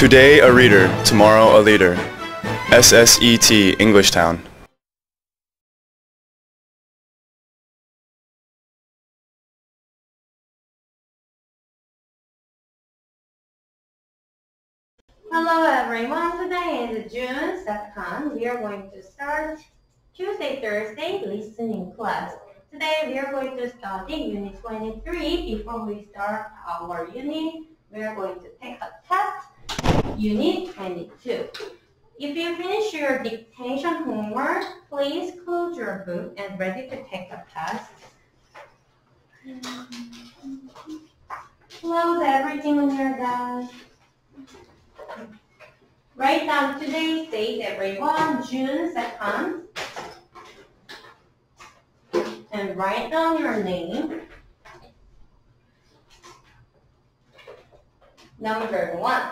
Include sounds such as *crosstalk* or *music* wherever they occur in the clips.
Today a reader, tomorrow a leader. SSET Englishtown. Hello everyone, today is June 2nd. We are going to start Tuesday, Thursday listening class. Today we are going to study Unit 23. Before we start our unit, we are going to take a test, Unit 22. If you finish your dictation homework, please close your book and ready to take the test. Close everything on your desk. Write down today's date, everyone, June 2nd. And write down your name. Number one,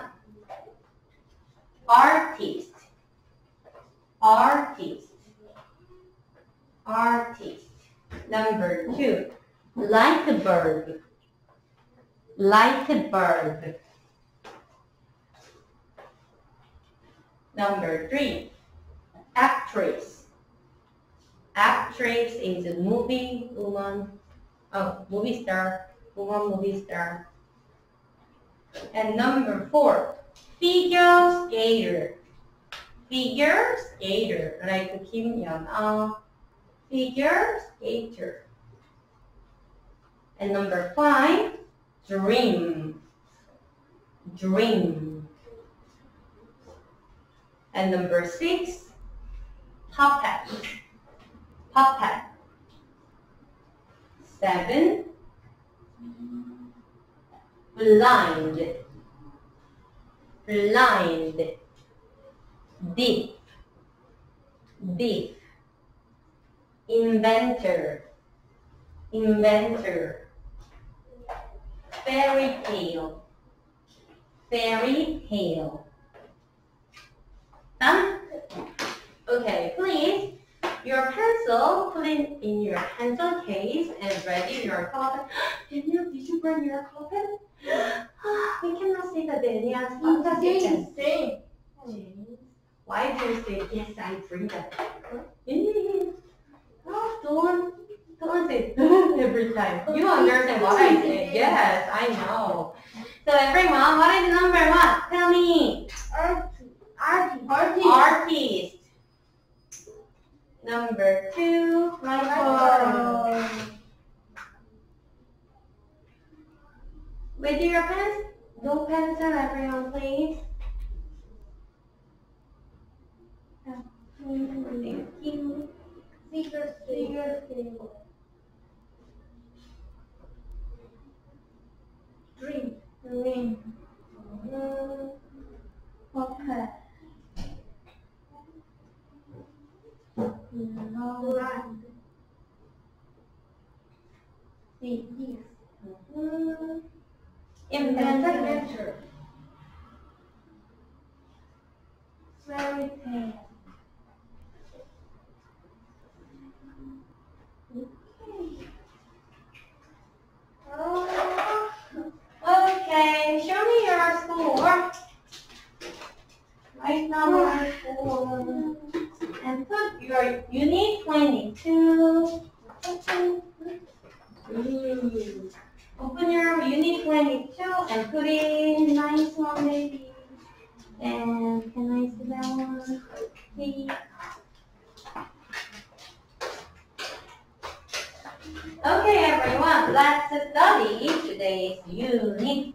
artist, artist, artist. Number two, like a bird, like a bird. Number three, actress. Actress is a movie woman, oh, movie star, woman movie star. And number four, figure skater. Figure skater, like Kim Yeon-ah. Figure skater. And number five, dream. Dream. And number six, puppet. Puppet. Seven, blind. Blind. Deep. Deep. Inventor. Inventor. Fairy tale. Fairy tale. Done? Okay, please, your pencil, put it in your pencil case and ready your pen. Daniel, *gasps* did you bring your color pen? *gasps* Ah, we cannot see the Daniel's I'm saying pen. same. James, Why do you say, yes, I bring that? Oh, don't, don't say *laughs* every time. You understand what I say. *laughs* Yes, I know. So everyone, what is number one? Tell me. Artist. Artist. Artist. Number two, Michael. With your pens, no pencil, everyone, please. Thank you. Figure Figure Dream. Dream. Mm, Okay. No. Blind. Deep. Mm. Inventor. Fairy tale. Oh, Okay, show me your score. Right number four. And put your unit 22. Ooh. Open your unit 22 and put in nice one, baby. And can I see that one? Please. Okay, everyone, let's study today's unit.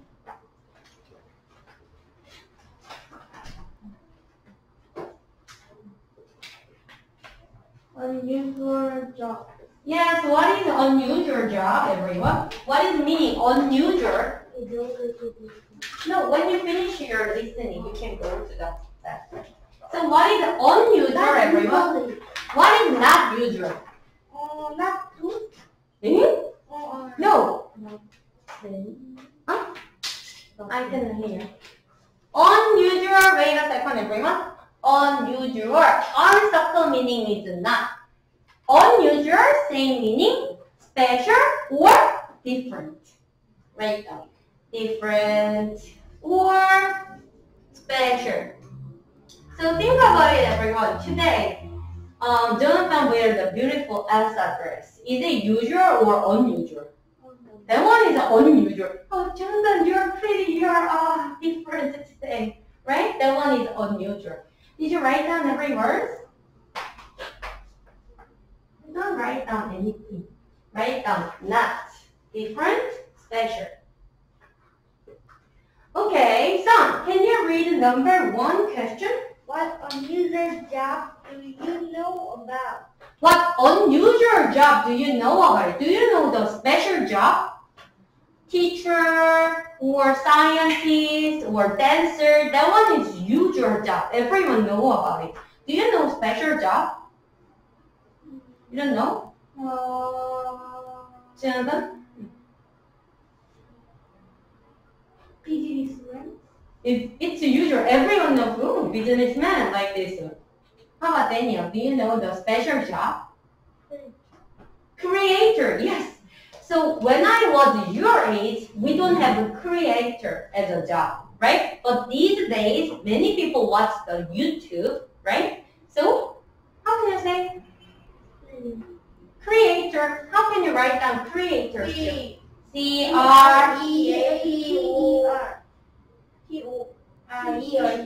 Unusual job. Yes, what is unusual job, everyone? What is meaning unusual? No, when you finish your listening, you can go to that section. So what is unusual, everyone? What is not usual? Oh, not too. Eh? Oh, No. Huh? I can hear. Unusual, wait a second, everyone. Unusual. Uncircle meaning is not. Unusual, same meaning, special or different. Right down. Different or special. So think about it, everyone. Today, um, Jonathan wears a beautiful Elsa dress. Is it usual or unusual? That one is unusual. Oh, Jonathan, you're pretty. You're uh, different today, right? That one is unusual. Did you write down every word? Don't write down anything. Write down not, different, special. Okay, son, can you read number one question? What unusual job do you know about? What unusual job do you know about? Do you know the special job? Teacher or scientist or dancer, that one is usual job. Everyone know about it. Do you know special job? You don't know? Uh, Jonathan? businessman. It, it's usual. Everyone knows who businessman like this. How about Daniel? Do you know the special job? Creator, yes. So when I was your age, we don't have a creator as a job, right? But these days, many people watch the YouTube, right? So how can I say creator? How can you write down creator? C R E A O R T O R E R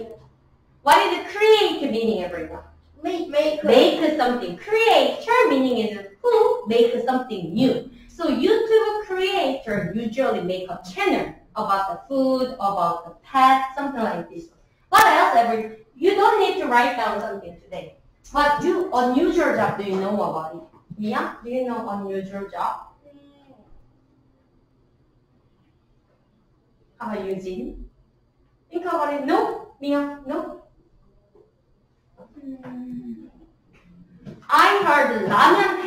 What is the create meaning, everyone? Make make Make something. Creator meaning is who make something new. So YouTube creator usually make a channel about the food, about the pet, something like this. What else ever? You don't need to write down something today. What you unusual job do you know about it? Mia, do you know unusual job? How about Eugene? Think about it. No, Mia, no. I heard ramen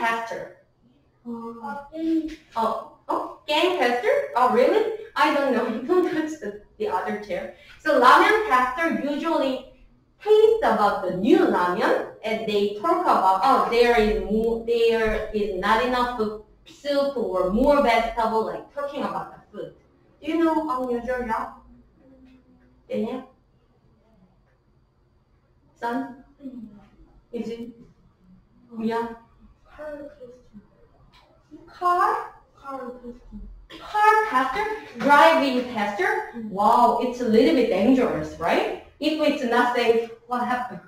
Oh, oh, gang tester? Oh, really? I don't know. *laughs* Don't touch the, the other chair. So ramen pastor usually taste about the new ramen and they talk about, oh, there is more, there is not enough soup or more vegetable, like talking about the food. Do you know unusual job? Daniel? Son? Is it? Yeah. Car? Car Car tester? Driving tester? Wow, it's a little bit dangerous, right? If it's not safe, what happened?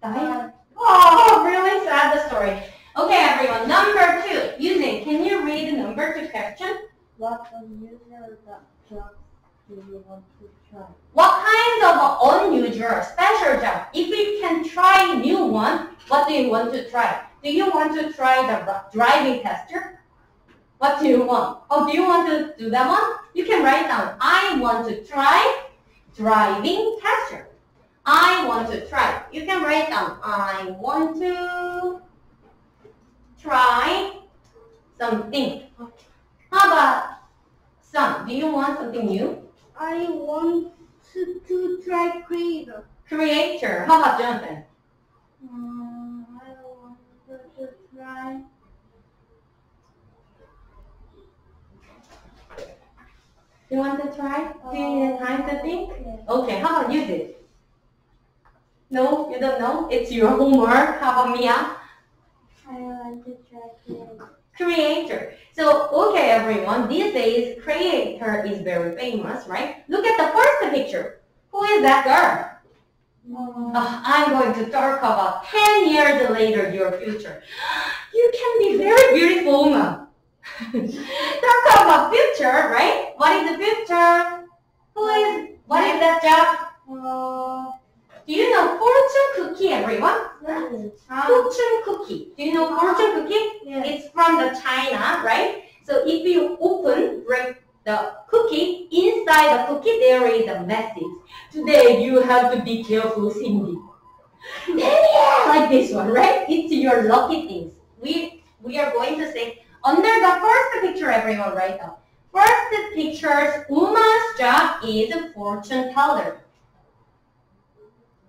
Die? Oh, really sad story. Okay, everyone. Number two. Yusing, can you read the number two question? What unusual job do you want to try? What kind of unusual, special job? If you can try new one, what do you want to try? Do you want to try the driving tester? What do you want? Oh, do you want to do that one? You can write down, I want to try driving tester. I want to try. You can write down, I want to try something. How about son? Do you want something new? I want to, to try creator. Creator. How about Jonathan? Um, I want to, to try You want to try? Do you need time to think? Okay, how about you did? No, you don't know? It's your *laughs* homework. How about Mia? I want to try creator. Creator. So, okay everyone, these days creator is very famous, right? Look at the first picture. Who is that girl? Uh, I'm going to talk about 10 years later, your future. *gasps* You can be very beautiful woman. *laughs* talk about future, right? What is the future? Who is, what is that job? uh, Do you know fortune cookie, everyone? Fortune cookie. Do you know fortune cookie? Yes. It's from the China, right? So if you open, break the cookie, inside the cookie there is a message. Today you have to be careful, Cindy. Yeah, like this one, right? It's your lucky things. We we are going to say under the first picture, everyone write down. First picture's Uma's job is a fortune teller.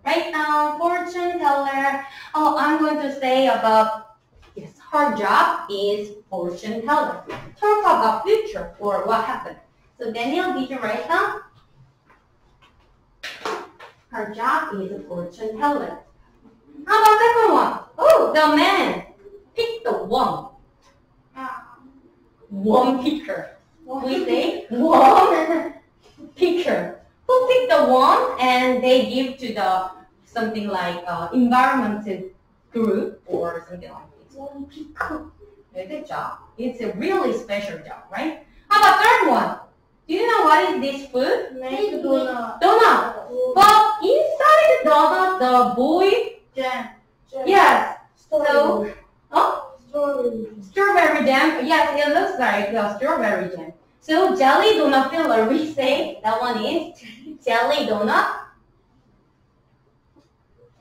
Right now, fortune teller. Oh, I'm going to say about yes, her job is fortune teller. Talk about future or what happened. So Daniel, did you write down? her job is a fortune teller. How about second one? Oh, the man Pick the one. Ah. One picker. We say worm picture. Who picked the worm *laughs* and they give to the something like uh, environmental group or something like this. Yeah, Good job. It's a really special job, right? How about third one? Do you know what is this food? Make donut. Donut. But inside the donut, the boy, Jam. yes, Strawberry. oh, Strawberry. strawberry jam. Yes, it looks like the strawberry jam. So jelly donut filler, we say that one is *laughs* jelly donut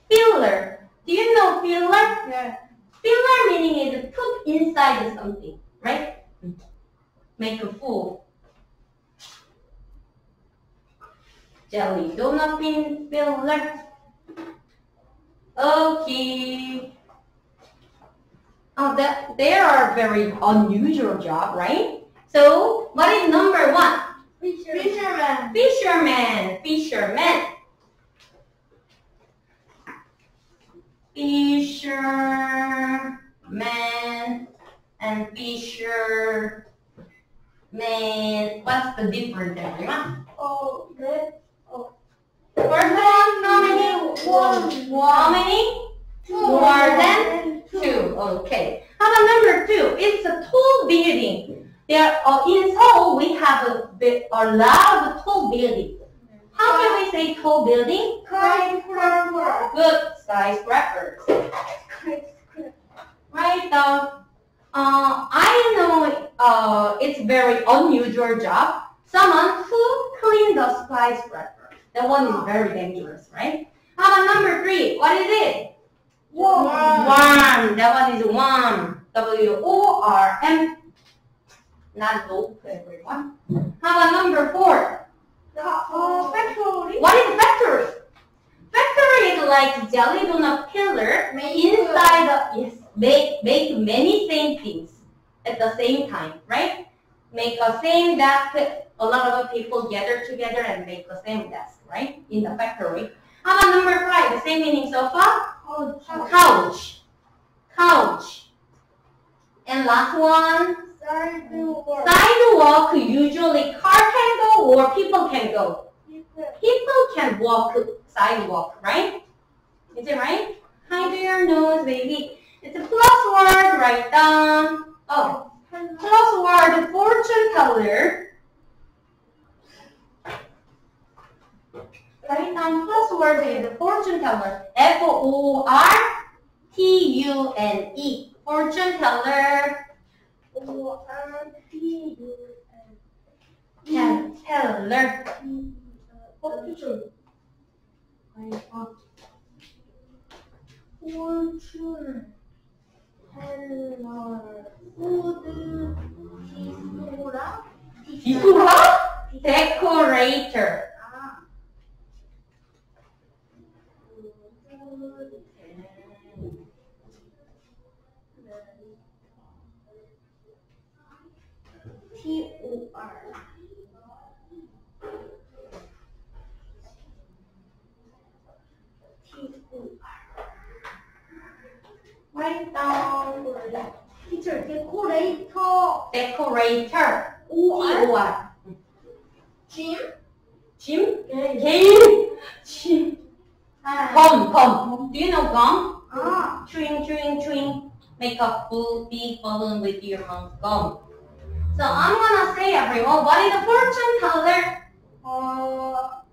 filler. Do you know filler? Yeah. Filler meaning is put inside something, right? Make a fool. Jelly donut filler. Okay. Oh, that they are very unusual job, right? So, what is number one? Fisherman. Fisherman, fisherman. Fisherman and fisherman. What's the difference, everyone? Oh, oh. red. First one, how many? One. How many? More than Two. Okay. How about number two? It's a tall building. There, uh, in Seoul, we have a, a lot of tall buildings. How can we say tall building? Skyscraper. Good skyscrapers. Right now, uh, I know uh, it's very unusual job. Someone who clean the skyscraper. That one is very dangerous, right? How about number three? What is it? Warm. Worm. That one is one. worm. W O R M. Not loop, everyone. How about number four? Uh, factory. What is factory? Factory is like jelly donut pillar Make inside the yes make make many same things at the same time, right? Make a same desk. A lot of people gather together and make the same desk, right? In the factory. How about number five? The same meaning so far? Couch. Couch. And last one, sidewalk. sidewalk. Usually car can go or people can go. People can walk sidewalk, right? Is it right? Hide your nose, baby. It's a plus word, write down. Oh, plus word, fortune teller. Write down plus word is a fortune teller. F-O-R-T-U-N-E. Fortune teller. O R T U Ten- Teller. Fortune. Teller. Food. Tisora. Tisura? Decorator. Ah. T O R. T O R. Teacher, decorator. Decorator. O R. T-O-R. Gym. Jim? Game. Game. Jim. Ah. Gum, gum. Do you know gum? Ah. Chewing, chewing, chewing. Make a full big balloon with your mouth gum. So I'm gonna say everyone, what is the fortune teller? Uh,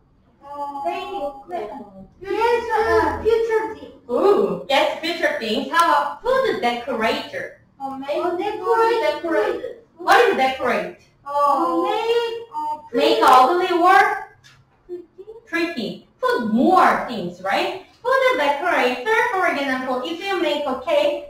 uh, they, yes, uh, future thing. Ooh, yes, future things. How about food decorator? Uh, make uh, decorate, decorate. What is decorate? Uh, make, uh, Make ugly word pretty. Put more things, right? Food decorator, for example, if you make a cake,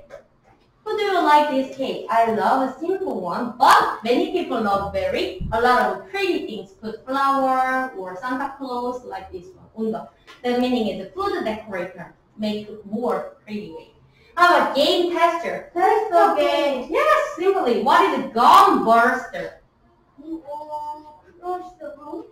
who do you like this cake? I love a simple one, but many people love very a lot of pretty things. Put flower or Santa Claus like this Undo. The meaning is food decorator. Make more pretty way. How about game tester? Test the game. Yes, simply. What is a gum buster? Uh, close the room.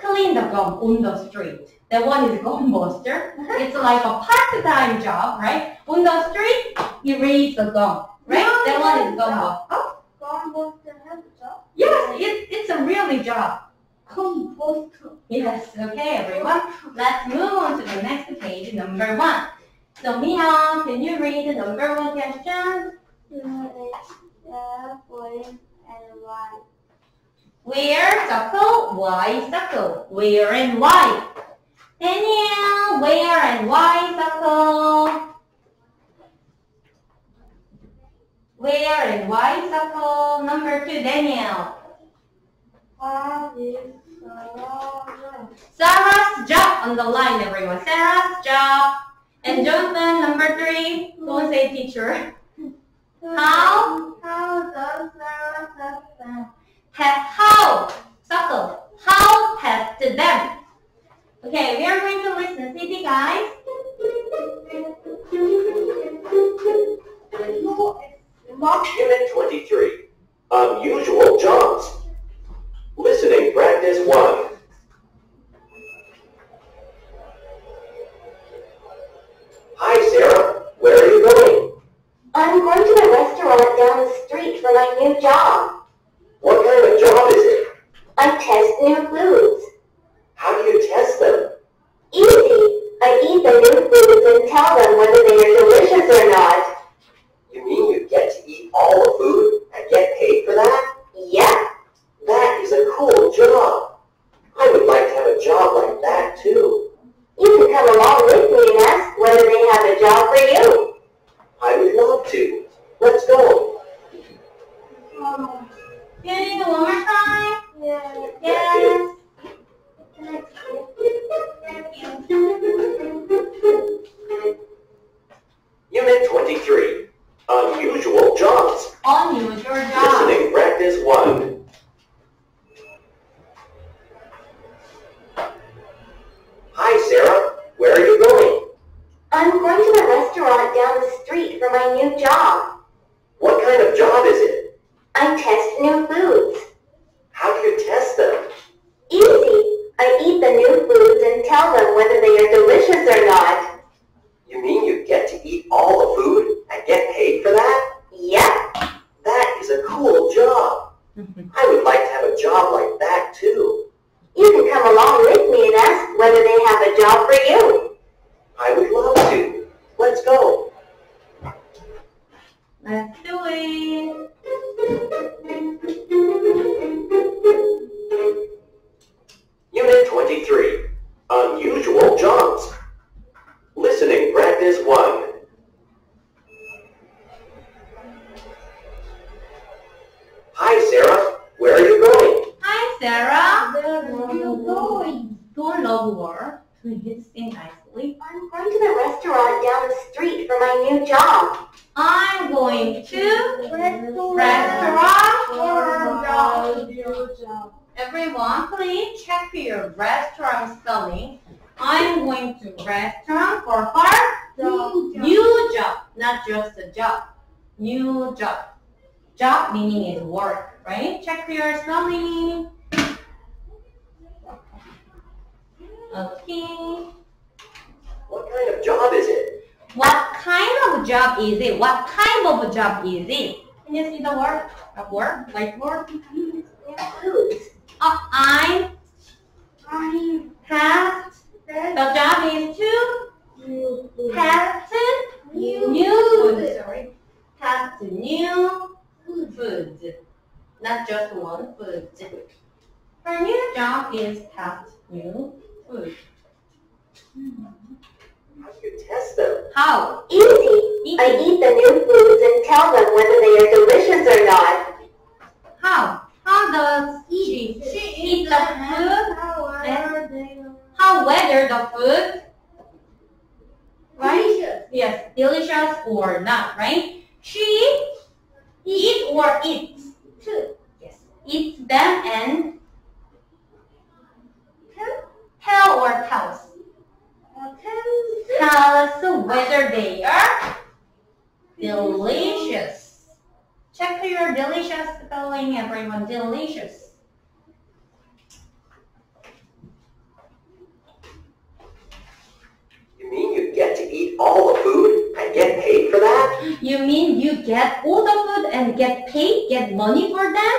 Clean the gum on the street. That one is gum buster. It's like a part-time job, right? On the street, he reads the gum, right? That one is gum buster. Oh, Composter has a job. yes, it, it's a really job. Yes, okay, everyone. Let's move on to the next page, number one. So, Miha, can you read the number one question? Where circle, why circle? Where and why? Daniel, where and why circle? Where and why circle? Number two, Daniel. What is? Sarah's job on the line, everyone. Sarah's job. And Jonathan, number three. Don't say teacher. How? How does Sarah test them? Have how? Circle. How test them? Okay, we are going to listen. CD, guys. Unit 23. Unusual jobs. Listening practice 1. Hi, Sarah. Where are you going? I'm going to a restaurant down the street for my new job. What kind of job is it? I test new foods. How do you test them? Easy. I eat the new foods and tell them whether they are delicious or not. You mean you get to eat all the food and get paid for that? Yep. That is a cool job. I would like to have a job like that too. You can come along with me and ask whether they have a job for you. I would love to. Let's go. Oh, You need it Listening practice 1. Hi, Sarah. Where are you going? Hi, Sarah. Where are you going? Don't lower. Please sing nicely. I'm going to the restaurant down the street for my new job. I'm going to Restaurant. restaurant Or job. Your job. Everyone, please check your restaurant spelling. I'm going to restaurant for her. Job. New job, not just a job. Job. Job meaning is work, right? Check your spelling. Okay. What kind of job is it? What kind of job is it? What kind of job is it? Can you see the word? A word? Like word? Foods. Uh, I I have the job is to new food. test New new food. food. Sorry, test new food. Not just one food. Her new job is test new food. How do you test them? How? Easy. I eat the new foods and tell them whether they are delicious or not. How? How does she eat the food? How are? How whether the food right? Delicious. Yes, delicious or not, right? She eat or eats. Two. Yes, eats them and Ten. tell or tells. Uh, ten. Tells whether they are delicious. Check your delicious spelling, everyone. Delicious. You mean you get all the food and get paid, get money for them?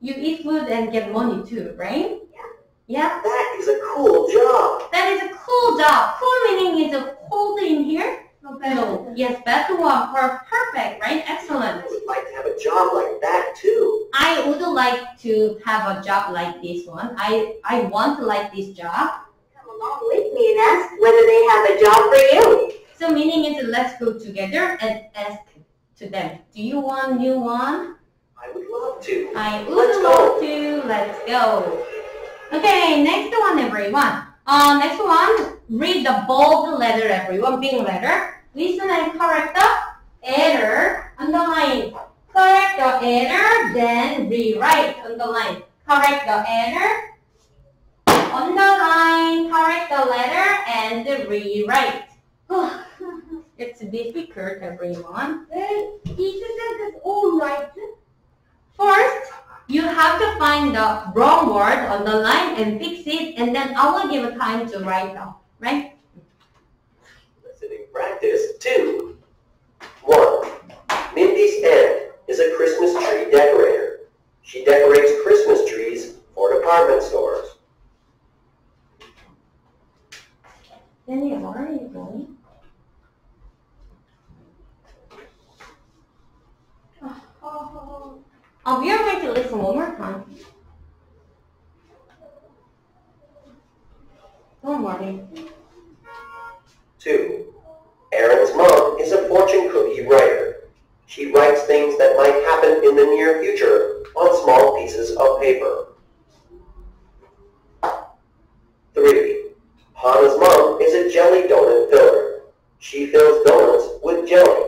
You eat food and get money too, right? Yeah. That is a cool job. That is a cool job. Cool meaning is a cold in here. No, No. Yes, better one. Per- perfect, right? Excellent. I would like to have a job like that too. I would like to have a job like this one. I, I want to like this job. Come along with me and ask whether they have a job for you. So meaning is let's go together and ask to them. Do you want new one? I would love to. I would Let's go. love to. Let's go. Okay, next one, everyone. Uh, next one, read the bold letter, everyone, big letter. Listen and correct the error, underline. Correct the error, then rewrite, underline. Correct the error, underline. Correct the letter, and rewrite. *sighs* it's difficult, everyone. Teacher said that's all right. First, you have to find the wrong word on the line and fix it, and then I will give a time to write down, right? Listening practice two. One. Mindy's aunt is a Christmas tree decorator. She decorates Christmas trees for department stores. Daniel, where are you going? Oh, Oh, we are going to listen one more time. Don't worry. Two. Aaron's mom is a fortune cookie writer. She writes things that might happen in the near future on small pieces of paper. Three. Hannah's mom is a jelly donut filler. She fills donuts with jelly.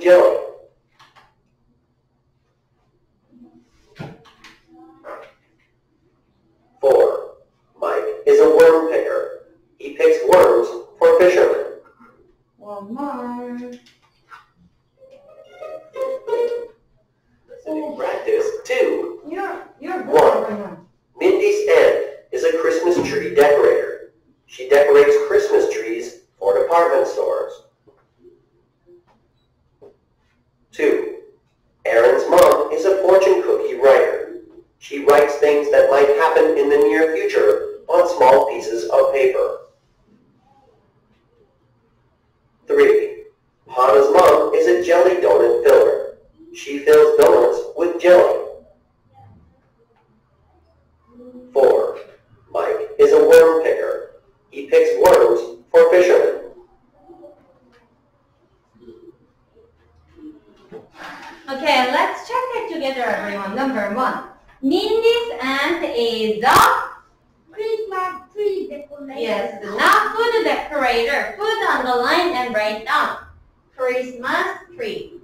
Donuts Yes, not food decorator. Put on the line and write down. Christmas tree.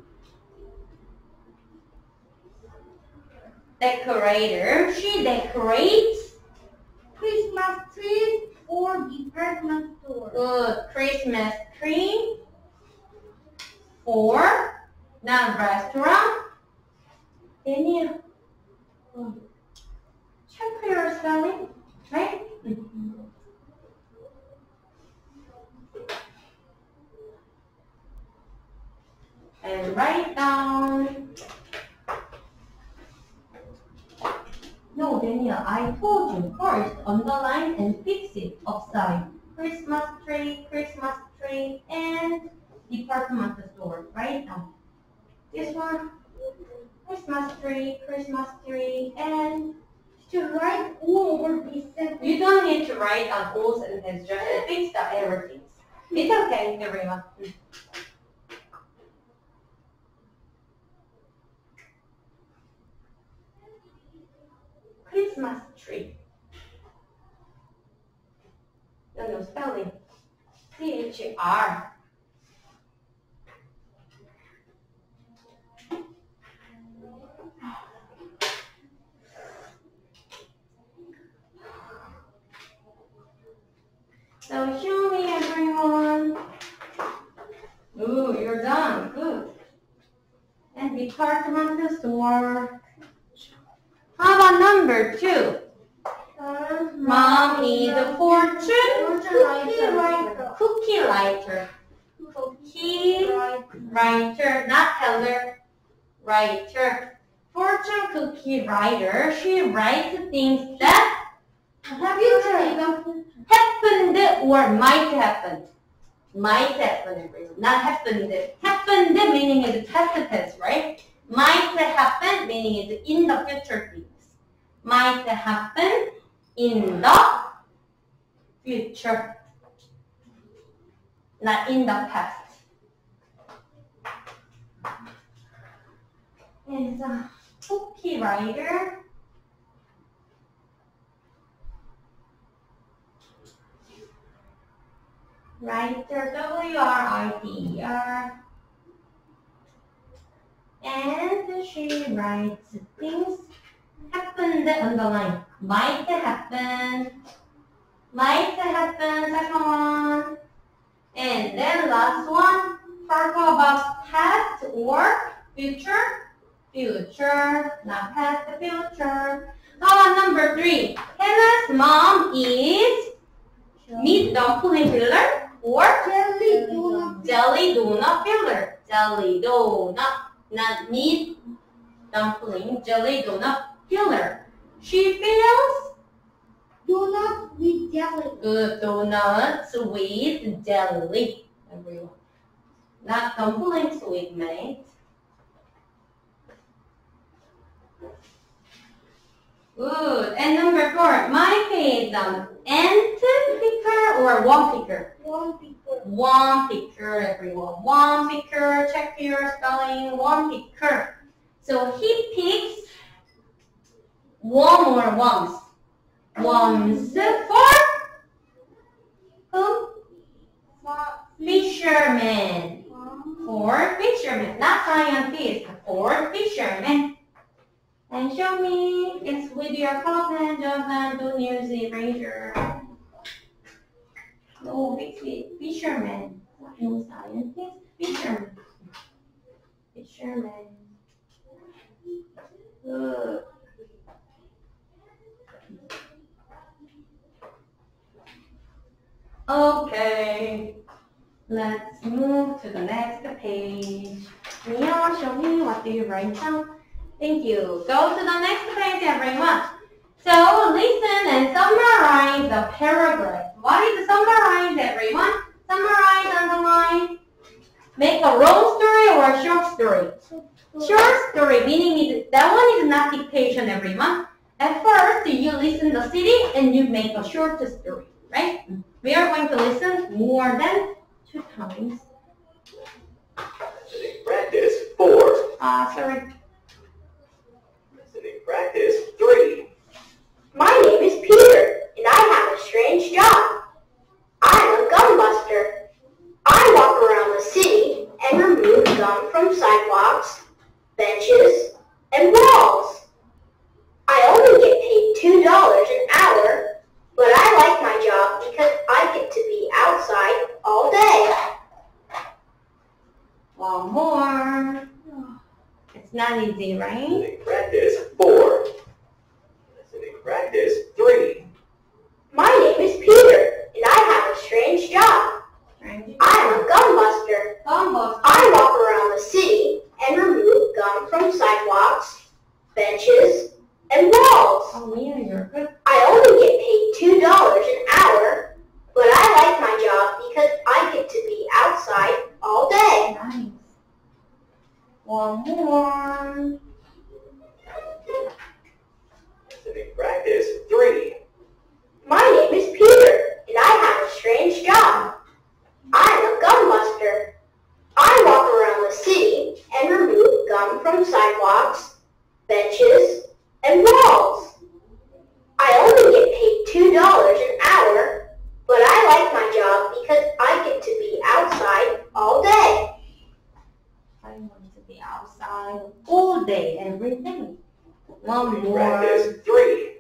Decorator. She decorates Christmas trees for department store. good Christmas tree um, for the restaurant. Daniel, oh, check your spelling, right? Mm-hmm. And write down. No, Daniel, I told you first underline and fix it upside. Christmas tree, Christmas tree, and department store. Write down. This one, Christmas tree, Christmas tree, and to write all of these sentences. You don't need to write on all sentences, just fix the error things. It's okay, everyone. Christmas tree. No, no, spelling. C-H-R. So show me everyone. Ooh, you're done. Good. And the store. How about number two? Mom is a fortune Cookie writer. cookie writer. Cookie writer, not teller. Writer. Fortune cookie writer. She writes things that Have you tried happened or might happen. Might happen. Not happened. Happened meaning is past tense, right? Might happen meaning is in the future. Might happen in the future. Not in the past. And the cookie writer writer W-R-I-T-E-R and she writes things happened underline might happen. Might happen. Second one and then last one. Talk about past or future future. Not past future. How number three. Hannah's mom is? Meat dumpling filler or Jelly donut. jelly donut filler. Jelly donut, not meat dumpling, jelly donut filler. She fills Donut with jelly. good donuts with jelly. Everyone. Not dumplings with mate. Good. And number four, my um, ant picker or wall picker? One picker. One picker, everyone. One picker. Check your spelling. One picker. So he picks one more once. Once for who? Fisherman. For fisherman, not scientist. For fisherman. And show me. It's with your Jonathan. Don't use the eraser. No, it's fi- fisherman. No scientist. Fisherman. Fisherman. Good. Okay. Let's move to the next page. Mia, show me what do you write down? Thank you. Go to the next page, everyone. So listen and summarize the paragraph. What is summarize, everyone? Summarize, underline. Make a long story or a short story. Short story meaning is that one is not dictation, everyone. At first, you listen the city and you make a short story, right? We are going to listen more than two times. Practice four. Uh, sorry. Listening practice three. My name is Peter, and I have a strange job. I'm a gum buster. I walk around the city and remove gum from sidewalks, benches, and walls. I only get paid $2 an hour, but I like my job because I get to be outside all day. One more. It's not easy, right? Listening practice four. Listening practice three. My name is Peter, and I have a strange job. I'm a gum buster. Almost. I walk around the city and remove gum from sidewalks, benches, and walls. Oh, yeah, you're good. I only get paid $2 an hour, but I like my job because I get to be outside all day. Nice. One more. Listening practice gum from sidewalks, benches, and walls. I only get paid $2 an hour, but I like my job because I get to be outside all day. I want to be outside all day, every day. One more. Practice three.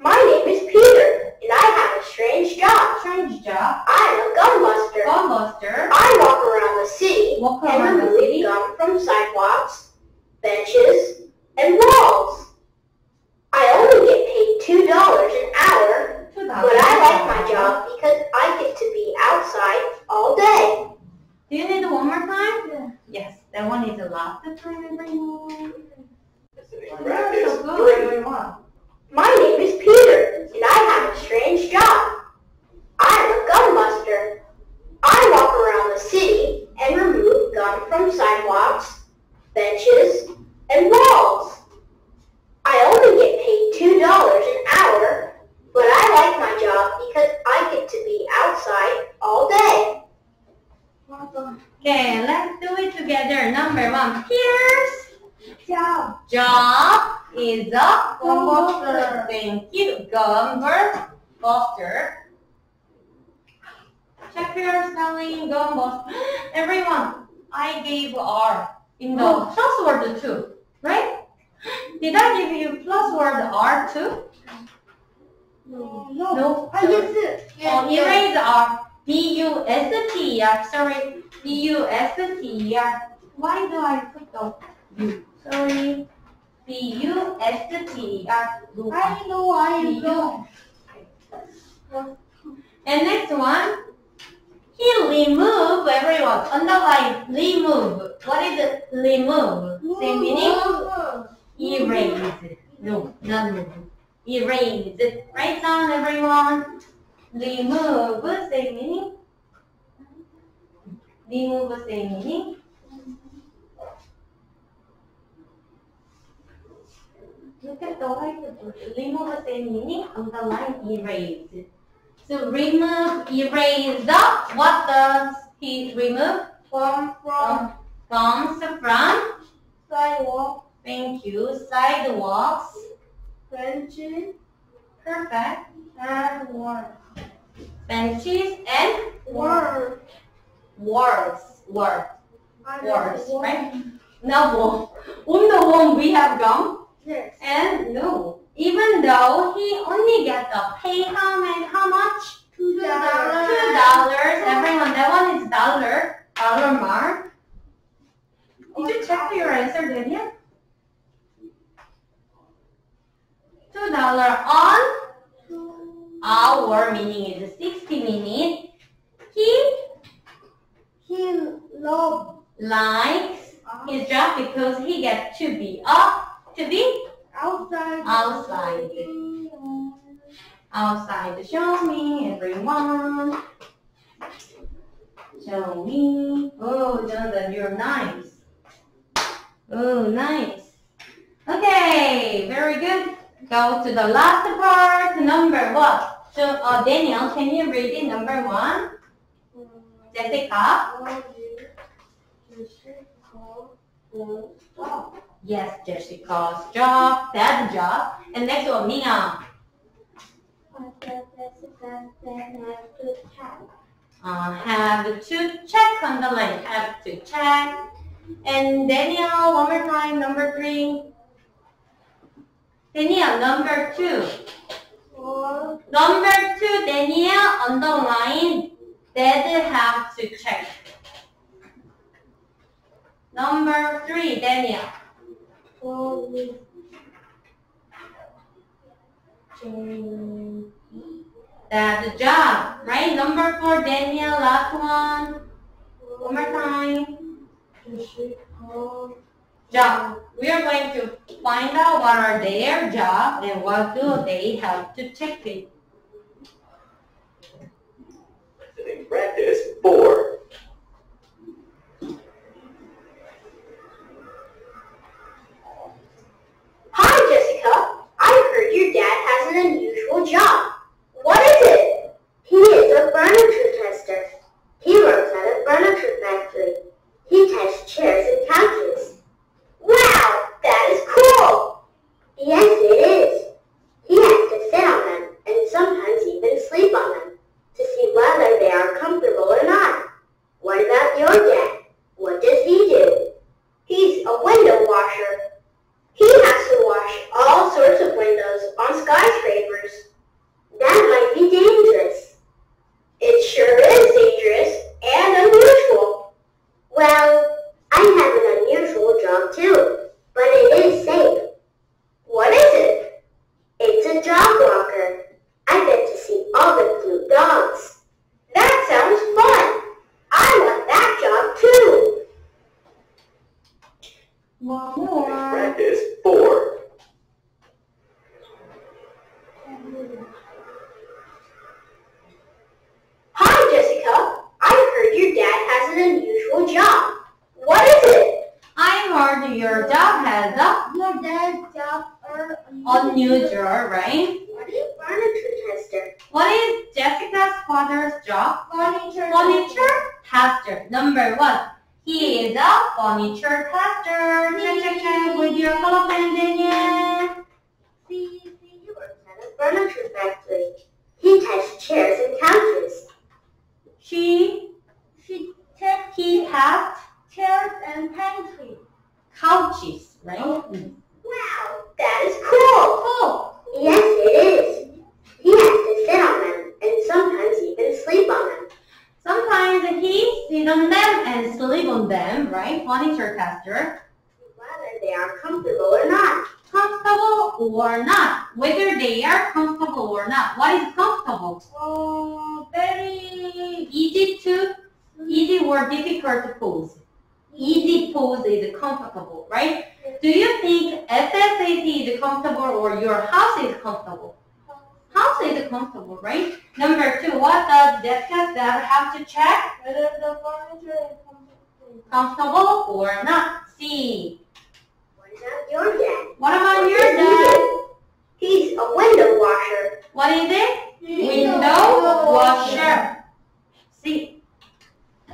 My name is Peter, and I have a strange job. Strange job. I'm a gum buster. Gum buster. I walk around the city Walk and around the remove city. gum from sidewalks, benches, and walls. I only get paid $2 an hour, Two but dollars. I like my job because I get to be outside all day. Do you need one more time? Yes, that one is the last time, everyone. Listening You're practice so good, three. everyone. My name is Peter, and I have a strange job. I'm a gum buster. I walk around the city and remove gum from sidewalks, benches, and walls. I only get paid $2 an hour, but I like my job because I get to be outside all day. Okay, let's do it together. Number one, Peter's job. job is a gumbuster. Thank you. Gum buster. Check your spelling. Gum buster. *gasps* Everyone, I gave R in the Oh. plus word too, right? Did I give you plus word R too? No. No. Ah, yes. Oh, erase R. B-U-S-T-R. Sorry. B-U-S-T-R. Why do I put the U? Sorry. B-U-S-T-R. I know I know. And next one. He remove everyone. Underline remove. What is it? Remove. Same meaning? Erase. No, not move. Erase. Write down everyone. Remove. Same meaning. Remove. Same meaning. Look at the white. Remove. Same meaning. Underline. Erase. So remove. Erase. The, what does he remove? From from Comes from. sidewalk, Thank you. Sidewalks. benches, Perfect. and work. Benches and Work. walls. Work. Words, right? Now. On um, the wall we have gum. Yes. And no. Even though he only get the pay how many, how much? Two dollars. Two dollars. Everyone, that one is dollar. Dollar mark. Did you check your answer, Daniel? Two dollar on hour, meaning is 60 minutes. He He love likes his job because he gets to be up, to be outside. Outside. outside. Show me, everyone. Show me. Oh, Jonathan, you're nice. Oh, nice. Okay, very good. Go to the last part. Number what? So, uh, Daniel, can you read it? Number one. Jessica. Yes, Jessica's job. That job. And next one, Mina. Uh, have to check on the line. Have to check. And Daniel, one more time, number three. Daniel, number two. Number two, Daniel, on the line. Dad have to check. Number three, Daniel. That's job, right? Number four, Daniel, last one. One more time. Job. We are going to find out what are their job and what do they have to check it. Listening practice four. Hi, Jessica. I heard your dad has an unusual job. What is it? He is a furniture tester. He works at a furniture factory. He tests chairs and couches. four. Practice four. Hi, Jessica. I heard your dad has an unusual job. What is it? I heard your job has a Your dad's job are unusual, right? What is furniture tester? What is Jessica's father's job? furniture. Furniture tester. Number one. He is a furniture tester. Check, check, check with your color pen, Daniel. See, see, he works at a furniture factory. He tests chairs and couches. She, She takes he has chairs and pantry. couches, right? Mm. Wow, that is cool. Cool. Yes, it is. He has to sit on them and sometimes even sleep on them. Sometimes he sit on them and sleep on them, right? Furniture tester. Whether they are comfortable or not. Comfortable or not. Whether they are comfortable or not. What is comfortable? Oh, very Easy to, easy or difficult to pose. Easy pose is comfortable, right? Do you think SSET is comfortable or your house is comfortable? House is comfortable, right? Number two, what does Jessica Dad have to check? whether the furniture is comfortable. Comfortable or not? C. What about your dad? What about your dad? He's a window washer. What is it? Window washer. C.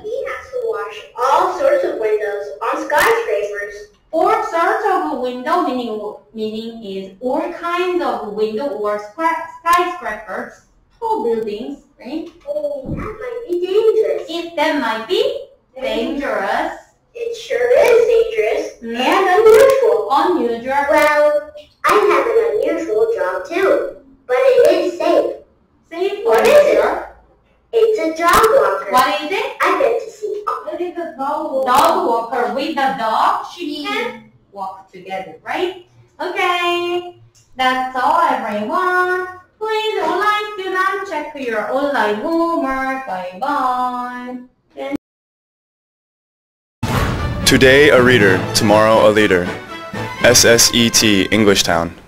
He has to wash all sorts of windows on skyscrapers. All sorts of window meaning meaning is all kinds of window or skyscrapers, tall buildings, right? Oh, that might be dangerous. It that might be dangerous, It sure is dangerous Mm. and unusual. unusual. Well, I have an unusual job too, but it is safe. Safe What is it? It's a dog walker. What is it? I get to see It is a dog. Dog walker with the dog. She can walk together, right? Okay, that's all, everyone. Please, check your online homework. Bye bye. Today a reader, tomorrow a leader. SSET Englishtown.